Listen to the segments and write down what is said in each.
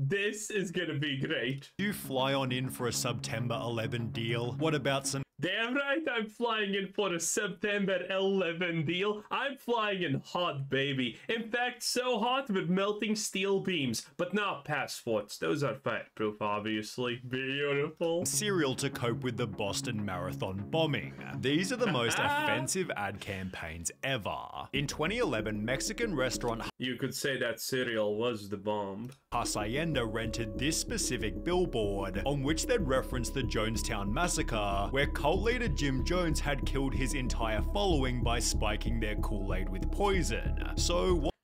This is gonna be great. You fly on in for a September 11 deal. What about some Damn right, I'm flying in for a September 11 deal. I'm flying in hot, baby. In fact, so hot with melting steel beams, but not passports. Those are fireproof, obviously. Beautiful. cereal to cope with the Boston Marathon bombing? These are the most offensive ad campaigns ever. In 2011, Mexican restaurant You could say that cereal was the bomb. Hacienda rented this specific billboard, on which they'd referenced the Jonestown Massacre, where cult leader Jim Jones had killed his entire following by spiking their Kool-Aid with poison. So what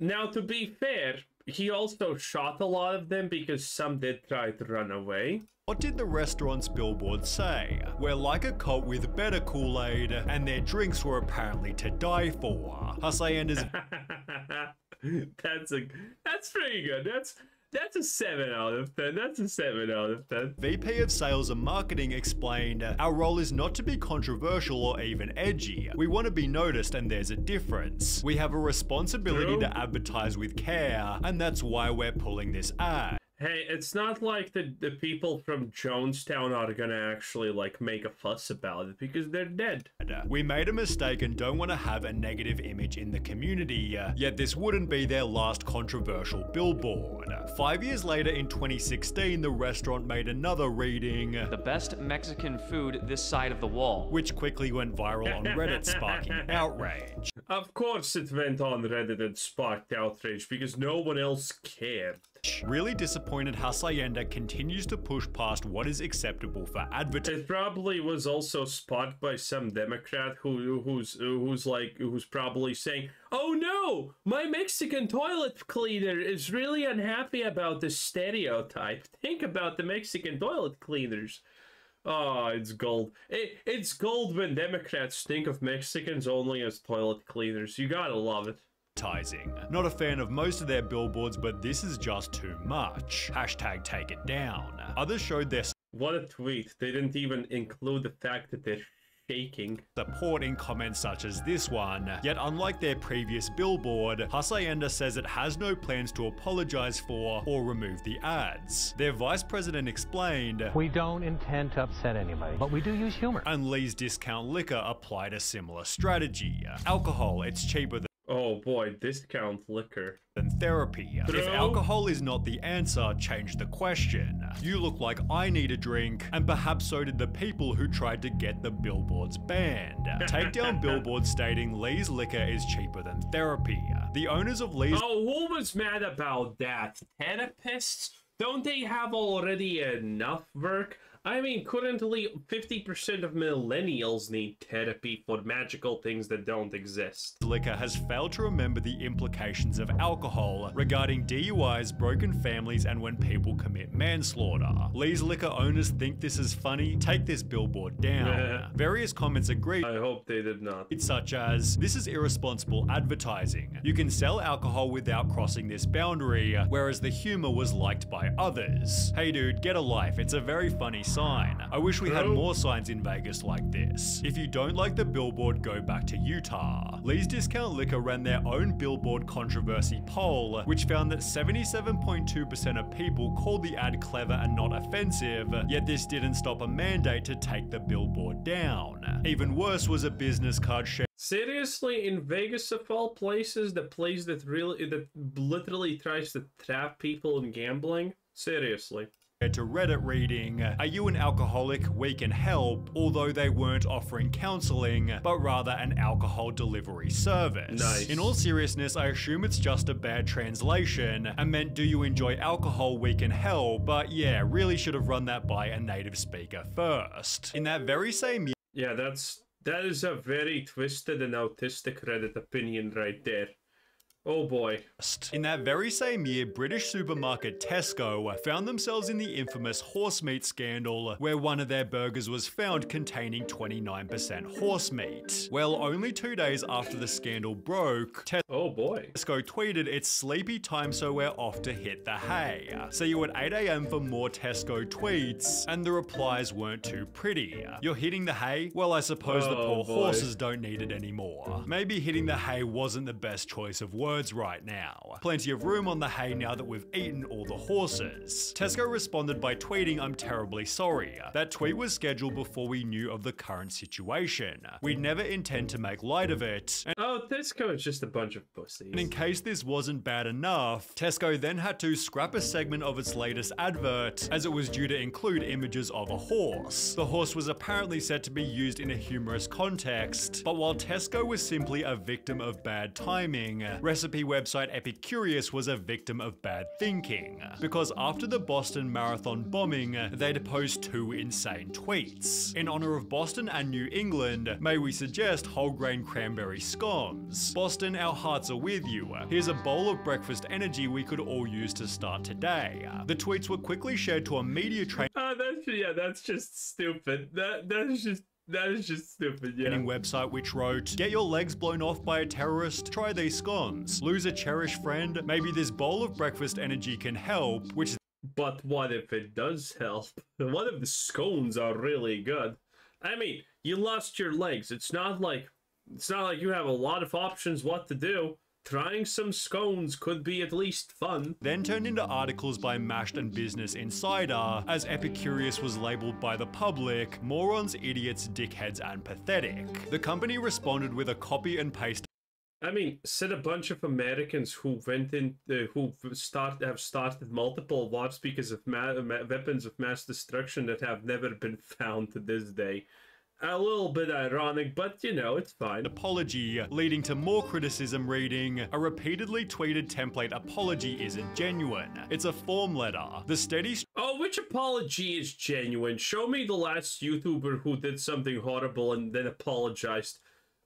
Now, to be fair, he also shot a lot of them because some did try to run away. What did the restaurant's billboard say? We're like a cult with better Kool-Aid, and their drinks were apparently to die for. Hacienda's that's a that's pretty good. That's that's a seven out of ten. That's a seven out of ten. VP of Sales and Marketing explained, Our role is not to be controversial or even edgy. We want to be noticed, and there's a difference. We have a responsibility True. to advertise with care, and that's why we're pulling this ad. Hey, it's not like the, the people from Jonestown are gonna actually like make a fuss about it because they're dead. We made a mistake and don't want to have a negative image in the community, uh, yet this wouldn't be their last controversial billboard. Five years later, in 2016, the restaurant made another reading, The best Mexican food this side of the wall. which quickly went viral on Reddit, sparking outrage. Of course, it went on Reddit and sparked outrage because no one else cared. Really disappointed Hacienda continues to push past what is acceptable for advertising. It probably was also spotted by some Democrat who who's who's like who's probably saying, "Oh no, my Mexican toilet cleaner is really unhappy about this stereotype. Think about the Mexican toilet cleaners." Oh, it's gold. It, it's gold when Democrats think of Mexicans only as toilet cleaners. You gotta love it. Not a fan of most of their billboards, but this is just too much. Hashtag take it down. Others showed their What a tweet. They didn't even include the fact that they're shaking. support in comments such as this one. Yet unlike their previous billboard, Hacienda says it has no plans to apologize for or remove the ads. Their vice president explained, We don't intend to upset anybody, but we do use humor. and Lee's Discount Liquor applied a similar strategy. Alcohol, it's cheaper Oh boy, discount liquor. than therapy. If alcohol is not the answer, change the question. You look like I need a drink, and perhaps so did the people who tried to get the billboards banned. Take down billboards stating Lee's liquor is cheaper than therapy. The owners of Lee's Oh, who was mad about that? Therapists? Don't they have already enough work? I mean, currently 50% of millennials need therapy for magical things that don't exist. liquor has failed to remember the implications of alcohol regarding DUIs, broken families, and when people commit manslaughter. Lee's liquor owners think this is funny. Take this billboard down. Various comments agree. I hope they did not. It's such as this is irresponsible advertising. You can sell alcohol without crossing this boundary, whereas the humor was liked by others. Hey dude, get a life. It's a very funny sign. I wish we had more signs in Vegas like this. If you don't like the billboard, go back to Utah. Lee's Discount Liquor ran their own billboard controversy poll, which found that 77.2% of people called the ad clever and not offensive, yet this didn't stop a mandate to take the billboard down. Even worse was a business card shared Seriously, in Vegas of all places, the place that really, that literally tries to trap people in gambling? Seriously. To Reddit reading, Are you an alcoholic? We can help, although they weren't offering counseling, but rather an alcohol delivery service. Nice. In all seriousness, I assume it's just a bad translation and meant do you enjoy alcohol? We can help, but yeah, really should have run that by a native speaker first. In that very same year, Yeah, that's that is a very twisted and autistic Reddit opinion right there. Oh boy. In that very same year, British supermarket Tesco uh, found themselves in the infamous horse meat scandal, uh, where one of their burgers was found containing 29% horse meat. Well, only two days after the scandal broke, Oh boy. Tesco tweeted it's sleepy time so we're off to hit the hay. See you at 8am for more Tesco tweets, and the replies weren't too pretty. You're hitting the hay? Well, I suppose the Oh, poor boy. horses don't need it anymore. Maybe hitting the hay wasn't the best choice of words. Words right now. Plenty of room on the hay now that we've eaten all the horses. Tesco responded by tweeting, I'm terribly sorry. That tweet was scheduled before we knew of the current situation. We'd never intend to make light of it. And Oh, Tesco is just a bunch of pussies. in case this wasn't bad enough, Tesco then had to scrap a segment of its latest advert as it was due to include images of a horse. The horse was apparently set to be used in a humorous context, but while Tesco was simply a victim of bad timing, recipe website Epicurious was a victim of bad thinking. Because after the Boston Marathon bombing, they'd post two insane tweets. In honor of Boston and New England, may we suggest whole grain cranberry scones. Boston, our hearts are with you. Here's a bowl of breakfast energy we could all use to start today. The tweets were quickly shared to a media train- Oh, that's yeah, that's just stupid. That that's just that is just stupid. Yeah. website which wrote, Get your legs blown off by a terrorist, try these scones. Lose a cherished friend, maybe this bowl of breakfast energy can help, which But what if it does help? What if the scones are really good? I mean, you lost your legs. It's not like it's not like you have a lot of options what to do. Trying some scones could be at least fun. then turned into articles by Mashed and Business Insider, as Epicurious was labeled by the public morons, idiots, dickheads, and pathetic. The company responded with a copy and paste I mean, said a bunch of Americans who went in, uh, who start have started multiple wars because of ma- ma- weapons of mass destruction that have never been found to this day. A little bit ironic, but you know, it's fine. apology, leading to more criticism reading, a repeatedly tweeted template apology isn't genuine. It's a form letter. The steady Oh, which apology is genuine? Show me the last YouTuber who did something horrible and then apologized.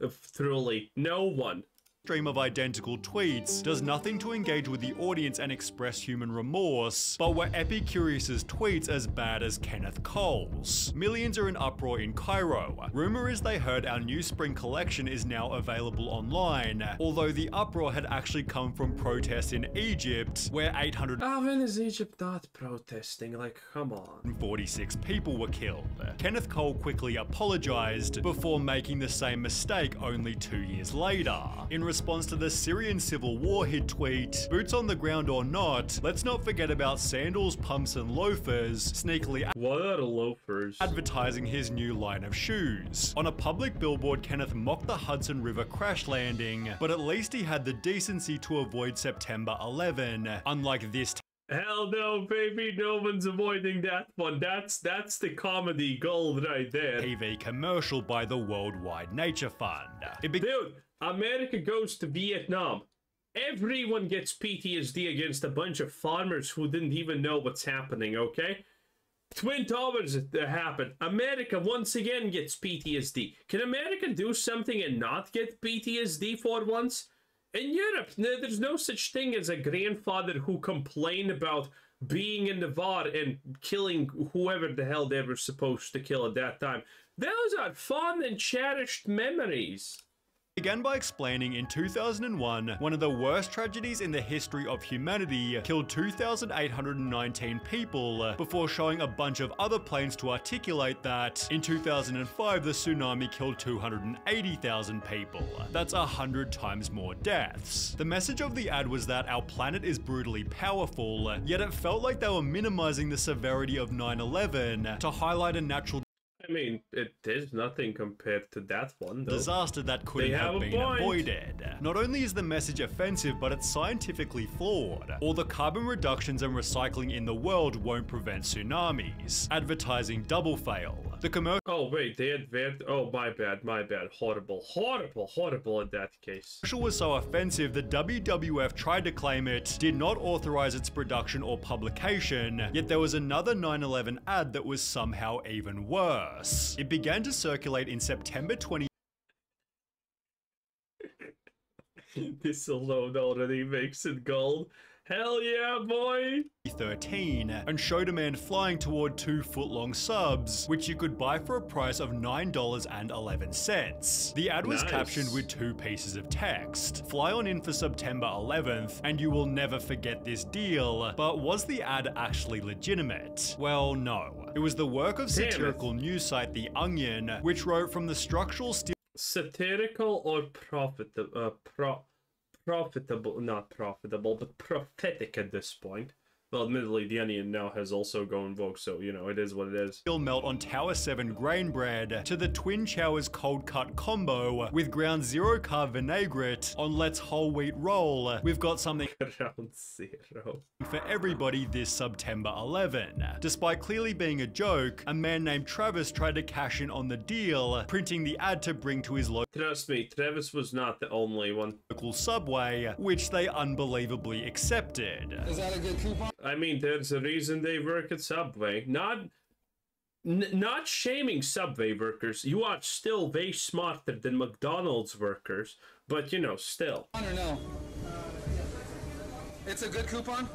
Uh, truly, no one. Stream of identical tweets does nothing to engage with the audience and express human remorse, but were Epicurious's tweets as bad as Kenneth Cole's? Millions are in uproar in Cairo. Rumor is they heard our new spring collection is now available online, although the uproar had actually come from protests in Egypt, where 800 Ah, when is Egypt not protesting? Like, come on. 46 people were killed. Kenneth Cole quickly apologized before making the same mistake only two years later. In response to the Syrian civil war, he'd tweet, Boots on the ground or not, let's not forget about sandals, pumps, and loafers, sneakily What are loafers? advertising his new line of shoes. On a public billboard, Kenneth mocked the Hudson River crash landing, but at least he had the decency to avoid September 11, unlike this Hell no, baby, no one's avoiding that one. That's that's the comedy gold right there. TV commercial by the Worldwide Nature Fund. It be- Dude, America goes to Vietnam. Everyone gets PTSD against a bunch of farmers who didn't even know what's happening, okay? Twin Towers uh, happened. America once again gets PTSD. Can America do something and not get PTSD for once? In Europe, there's no such thing as a grandfather who complained about being in the war and killing whoever the hell they were supposed to kill at that time. Those are fond and cherished memories. Began by explaining in 2001 one of the worst tragedies in the history of humanity killed 2,819 people before showing a bunch of other planes to articulate that in 2005 the tsunami killed 280,000 people. That's a hundred times more deaths. The message of the ad was that our planet is brutally powerful, yet it felt like they were minimizing the severity of 9-11 to highlight a natural I mean, it is nothing compared to that one, though. disaster that couldn't They have, have been point. avoided. Not only is the message offensive, but it's scientifically flawed. All the carbon reductions and recycling in the world won't prevent tsunamis. Advertising double fail. The commercial Oh wait, they advert. Oh my bad, my bad. Horrible, horrible, horrible in that case. Commercial was so offensive that WWF tried to claim it did not authorize its production or publication, yet there was another 9/11 ad that was somehow even worse. It began to circulate in September 20 this alone already makes it gold. Hell yeah, boy! 13 and showed a man flying toward two foot long subs, which you could buy for a price of $9.11. The ad was Nice. captioned with two pieces of text Fly on in for September 11th, and you will never forget this deal. But was the ad actually legitimate? Well, no. It was the work of satirical news site The Onion, which wrote from the structural steel. Satirical or profit? Uh, pro, profitable, not profitable, but prophetic at this point. Well, admittedly, the onion now has also gone vogue, so you know it is what it is. Still melt on Tower 7 grain bread to the Twin Towers cold cut combo with ground zero carb vinaigrette on Let's whole wheat roll. We've got something Round zero. for everybody this September 11. Despite clearly being a joke, a man named Travis tried to cash in on the deal, printing the ad to bring to his Trust me, Travis was not the only one. local subway, which they unbelievably accepted. Is that a good coupon? I mean, there's a reason they work at Subway. Not, not shaming Subway workers. You are still way smarter than McDonald's workers, but you know, still. It's a good coupon?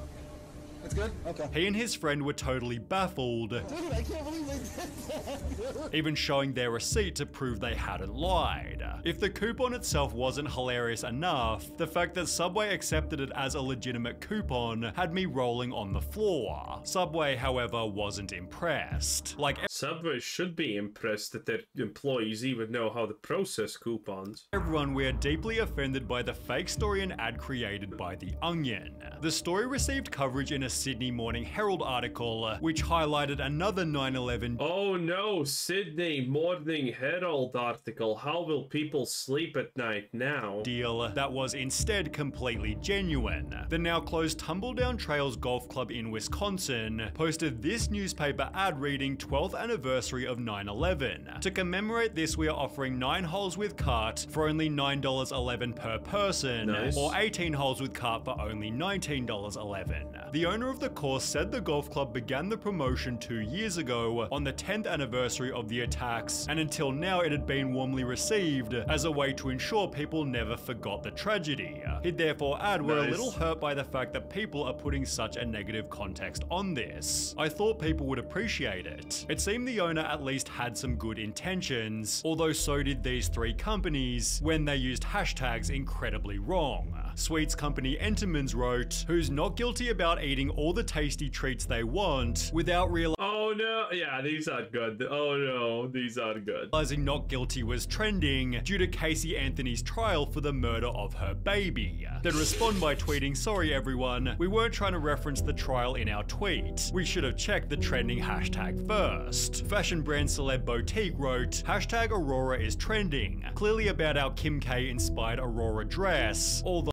It's good? Okay. He and his friend were totally baffled, Dude, I can't believe they did that. even showing their receipt to prove they hadn't lied. If the coupon itself wasn't hilarious enough, the fact that Subway accepted it as a legitimate coupon had me rolling on the floor. Subway, however, wasn't impressed. Like Subway should be impressed that their employees even know how to process coupons. everyone, we are deeply offended by the fake story and ad created by The Onion. The story received coverage in a Sydney Morning Herald article, uh, which highlighted another 9 11 Oh no, Sydney Morning Herald article. How will people sleep at night now? deal uh, that was instead completely genuine. The now closed Tumbledown Trails Golf Club in Wisconsin posted this newspaper ad reading 12th anniversary of 9/11. To commemorate this, we are offering 9 holes with cart for only $9.11 per person, Nice. or 18 holes with cart for only $19.11. The owner of the course said the golf club began the promotion 2 years ago on the 10th anniversary of the attacks, and until now it had been warmly received as a way to ensure people never forgot the tragedy. He'd therefore add, we're a little hurt by the fact that people are putting such a negative context on this. I thought people would appreciate it. It seemed the owner at least had some good intentions, although so did these three companies when they used hashtags incredibly wrong. Sweets company Entenmann's wrote, who's not guilty about eating all the tasty treats they want without realizing Oh no, yeah, these aren't good. Oh no, these aren't good. realizing not guilty was trending due to Casey Anthony's trial for the murder of her baby. Then respond by tweeting, sorry everyone, we weren't trying to reference the trial in our tweet. We should have checked the trending hashtag first. Fashion brand Celeb Boutique wrote, hashtag Aurora is trending, clearly about our Kim K inspired Aurora dress, although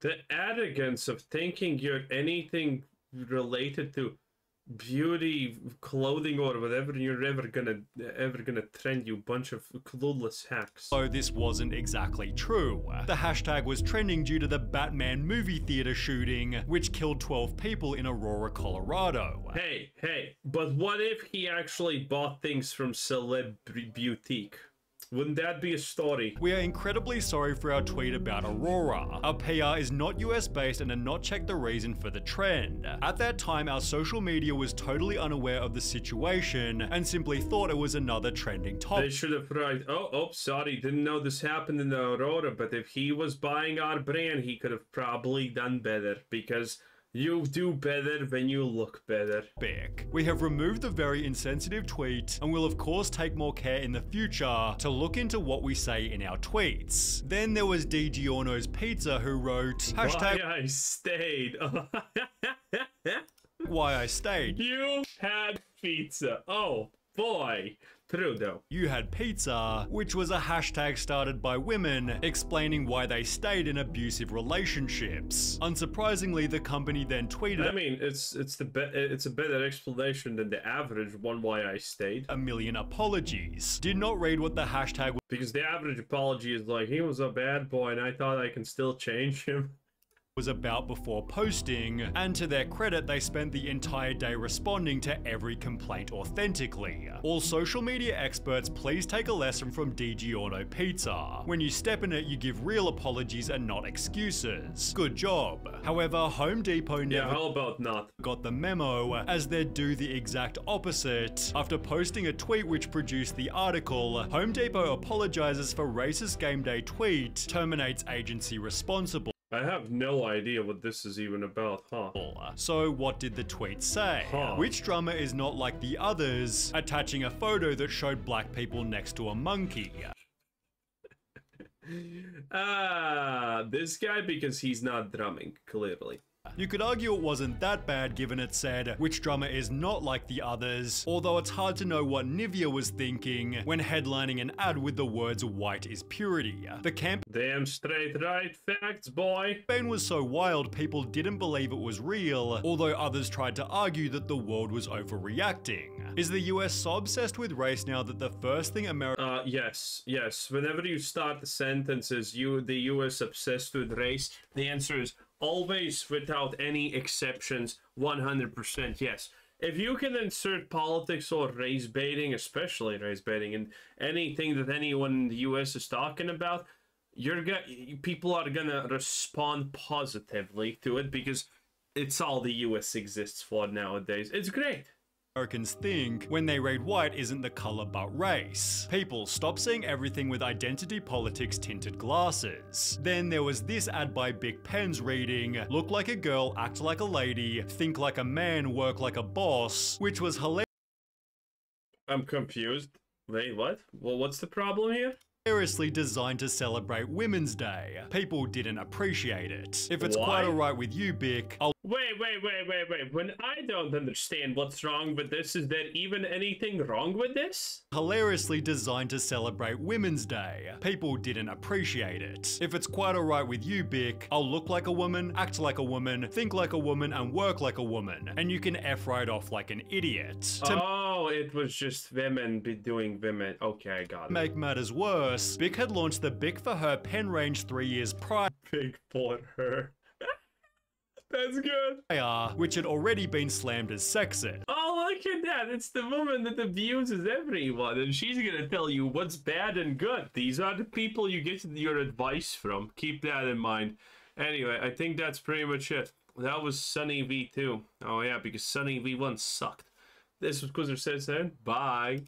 The arrogance of thinking you're anything related to beauty, clothing, or whatever you're ever gonna ever gonna trend, you bunch of clueless hacks. Though this wasn't exactly true. The hashtag was trending due to the Batman movie theater shooting, which killed 12 people in Aurora, Colorado. Hey, hey, but what if he actually bought things from Celeb Boutique? Wouldn't that be a story? We are incredibly sorry for our tweet about Aurora. Our PR is not US based and did not check the reason for the trend. At that time, our social media was totally unaware of the situation and simply thought it was another trending topic. They should have right. Oh, oh, sorry, didn't know this happened in the Aurora. But if he was buying our brand, he could have probably done better because you do better when you look better. Back. We have removed the very insensitive tweet and will of course take more care in the future to look into what we say in our tweets. Then there was DiGiorno's Pizza who wrote, hashtag Why I stayed. why I stayed. you had pizza. Oh boy, true though. You had pizza, which was a hashtag started by women explaining why they stayed in abusive relationships. Unsurprisingly, the company then tweeted I mean, it's it's the it's a better explanation than the average one. Why I stayed a million apologies. Did not read what the hashtag was because the average apology is like he was a bad boy and I thought I can still change him. was about before posting, and to their credit, they spent the entire day responding to every complaint authentically. All social media experts, please take a lesson from DiGiorno Pizza. When you step in it, you give real apologies and not excuses. Good job. However, Home Depot Yeah, never how about not? got the memo, as they'd do the exact opposite. After posting a tweet which produced the article, Home Depot apologizes for racist game day tweet, terminates agency responsible. I have no idea what this is even about, huh? So, what did the tweet say? Huh. Which drummer is not like the others, attaching a photo that showed black people next to a monkey? Ah, this guy because he's not drumming, clearly. You could argue it wasn't that bad given it said which drummer is not like the others, although it's hard to know what Nivea was thinking when headlining an ad with the words white is purity. The camp- Damn straight right facts, boy. was so wild people didn't believe it was real, although others tried to argue that the world was overreacting. Is the US so obsessed with race now that the first thing America Uh, yes, yes. Whenever you start the sentences, you the U.S. obsessed with race. The answer is always, without any exceptions, 100% yes. If you can insert politics or race baiting, especially race baiting, and anything that anyone in the U.S. is talking about, you're gonna people are gonna respond positively to it because it's all the U.S. exists for nowadays. It's great. Americans think when they read white isn't the color but race. People stop seeing everything with identity politics tinted glasses. Then there was this ad by Bic Pens reading, look like a girl, act like a lady, think like a man, work like a boss, which was hilarious. I'm confused. Wait, what? Well, what's the problem here? hilariously designed to celebrate Women's Day. People didn't appreciate it. If it's quite alright with you, Bic, I'll Wait, wait, wait, wait, wait. When I don't understand what's wrong with this, is there even anything wrong with this? hilariously designed to celebrate Women's Day. People didn't appreciate it. If it's quite alright with you, Bic, I'll look like a woman, act like a woman, think like a woman, and work like a woman. And you can F right off like an idiot. To Oh, it was just women be doing women. Okay, I got it. make matters worse, Bic had launched the Bic for Her pen range three years prior. Big for her. That's good. which had already been slammed as sexist. Oh, look at that. It's the woman that abuses everyone, and she's gonna tell you what's bad and good. These are the people you get your advice from. Keep that in mind. Anyway, I think that's pretty much it. That was Sunny V2. Oh, yeah, because Sunny V1 sucked. This was Qwazar Says Then. Bye.